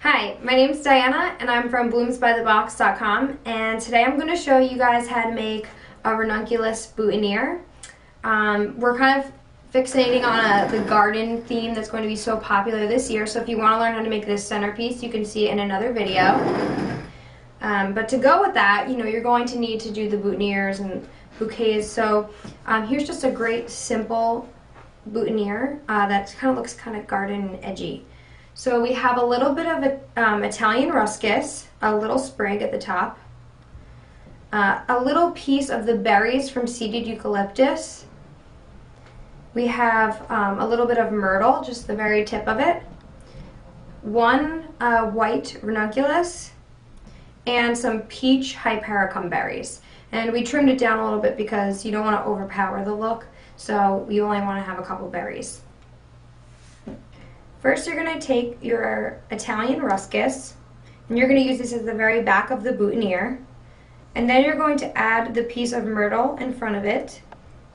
Hi, my name is Diana and I'm from bloomsbythebox.com and today I'm going to show you guys how to make a ranunculus boutonniere. Um, we're kind of fixating on a, the garden theme that's going to be so popular this year so if you want to learn how to make this centerpiece you can see it in another video. Um, but to go with that, you know, you're going to need to do the boutonnieres and bouquets. So um, here's just a great simple boutonniere uh, that kind of looks kind of garden edgy. So we have a little bit of um, Italian ruscus, a little sprig at the top, uh, a little piece of the berries from seeded eucalyptus. We have um, a little bit of myrtle, just the very tip of it, one uh, white ranunculus, and some peach hypericum berries. And we trimmed it down a little bit because you don't want to overpower the look, so you only want to have a couple berries. First, you're going to take your Italian ruscus, and you're going to use this at the very back of the boutonniere. And then you're going to add the piece of myrtle in front of it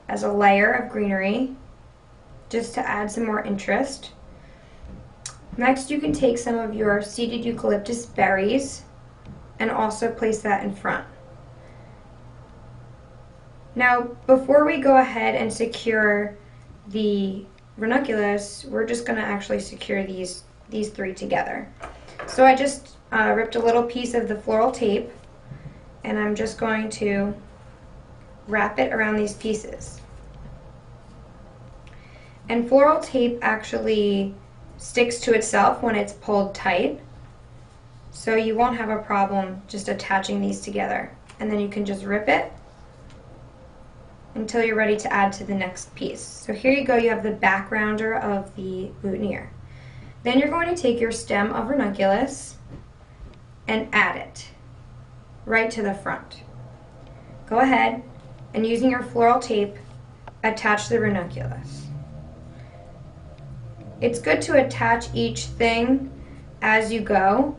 as a layer of greenery, just to add some more interest. Next, you can take some of your seeded eucalyptus berries and also place that in front. Now, before we go ahead and secure the ranunculus, we're just going to actually secure these, these three together. So I just uh, ripped a little piece of the floral tape and I'm just going to wrap it around these pieces. And floral tape actually sticks to itself when it's pulled tight. So you won't have a problem just attaching these together. And then you can just rip it until you're ready to add to the next piece. So here you go, you have the backgrounder of the boutonniere. Then you're going to take your stem of ranunculus and add it right to the front. Go ahead and using your floral tape, attach the ranunculus. It's good to attach each thing as you go,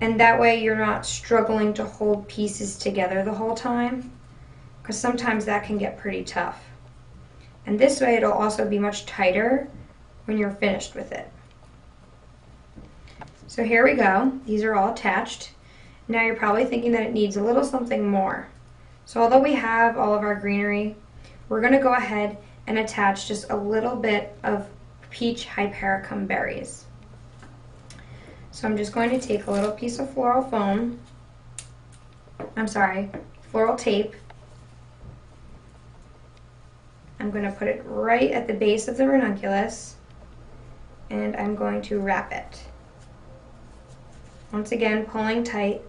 and that way you're not struggling to hold pieces together the whole time because sometimes that can get pretty tough. And this way it'll also be much tighter when you're finished with it. So here we go. These are all attached. Now you're probably thinking that it needs a little something more. So although we have all of our greenery, we're going to go ahead and attach just a little bit of peach hypericum berries. So I'm just going to take a little piece of floral foam, I'm sorry, floral tape, I'm going to put it right at the base of the ranunculus and I'm going to wrap it. Once again, pulling tight.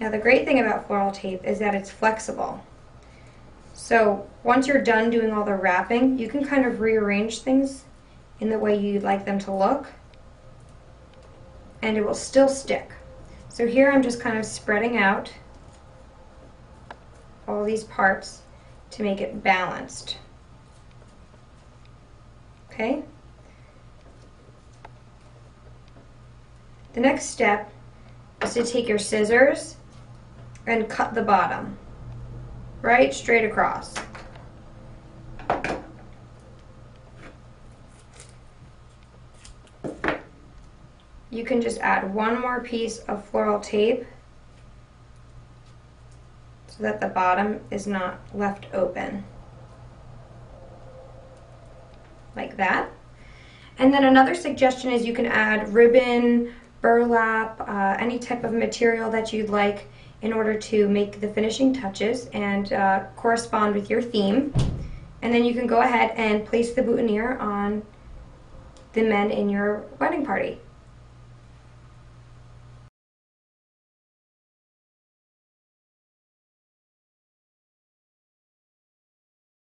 Now the great thing about floral tape is that it's flexible. So once you're done doing all the wrapping, you can kind of rearrange things in the way you'd like them to look and it will still stick. So here I'm just kind of spreading out all these parts to make it balanced. Okay? The next step is to take your scissors and cut the bottom, right straight across. You can just add one more piece of floral tape so that the bottom is not left open. Like that. And then another suggestion is you can add ribbon, burlap, uh, any type of material that you'd like in order to make the finishing touches and uh, correspond with your theme. And then you can go ahead and place the boutonniere on the men in your wedding party.